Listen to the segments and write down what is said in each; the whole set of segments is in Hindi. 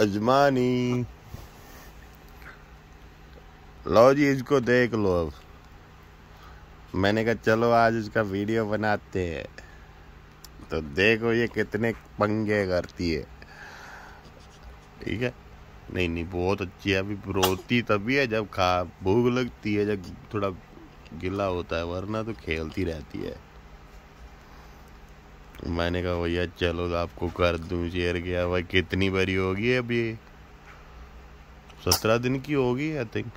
अजमानी। लो जी, इसको देख लो अब। मैंने कहा, चलो, आज इसका वीडियो बनाते हैं। तो देखो, ये कितने पंगे करती है। ठीक है? नहीं नहीं, बहुत अच्छी है। अभी रोती तभी है, जब खा, भूख लगती है, जब थोड़ा गिला होता है, वरना तो खेलती रहती है। मैंने कहा, भैया, चलो आपको कर दूँ, शेयर किया भाई कितनी बड़ी होगी अभी सत्रह दिन की होगी आई थिंक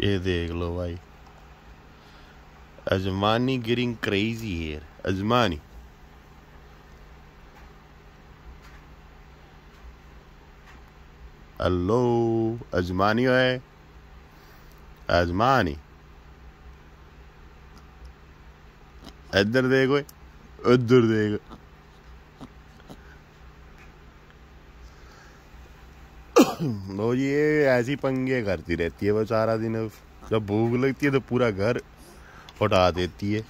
ये देख लो भाई। अजमानी गिरिंग क्रेजी हेयर अजमानी। हेलो अजमानी है? अजमानी। इधर देखो इधर देखो। वो ये ऐसी पंगे करती रहती है, वो सारा दिन जब भूख लगती है तो पूरा घर उठा देती है।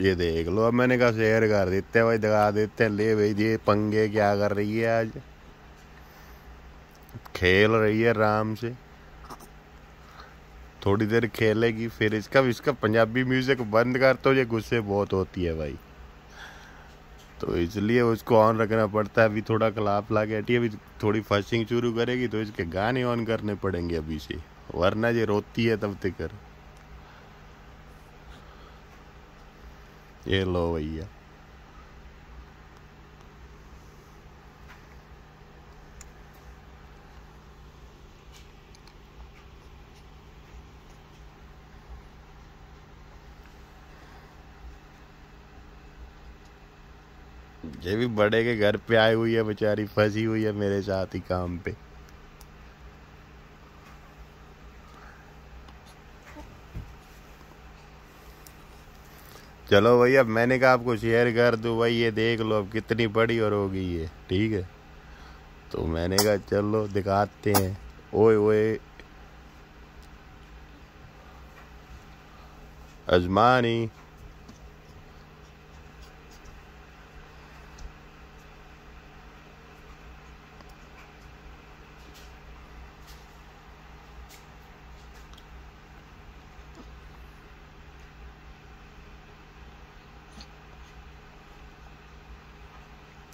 ये देख लो, अब मैंने कहा शेयर कर देते हैं भाई दिखा देते हैं। ले भाई ये पंगे क्या कर रही है आज? खेल रही है आराम से। थोड़ी देर खेलेगी, फिर इसका इसका पंजाबी म्यूज़िक बंद कर तो ये गुस्से बहुत होती है भाई। तो इसलिए उसको ऑन रखना पड़ता है, अभी थोड़ा कलाप ला के हटी अभी थोड़ी फर्शिंग शुरू करेगी तो इसके गाने ऑन करने पड़ेंगे अभी से, वरना ये रोती है तब तक। ये लो भैया। ये भी बड़े के घर पे आई हुई है बेचारी, फंसी हुई है मेरे साथ ही काम पे। चलो भाई, अब मैंने कहा आपको शेयर कर दो, भाई ये देख लो, अब कितनी बड़ी और हो गई है ठीक है? तो मैंने कहा, चलो दिखाते हैं। ओए ओए। अजमानी।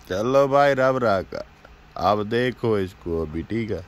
चलो भाई रब का आप देखो इसको अभी ठीक है?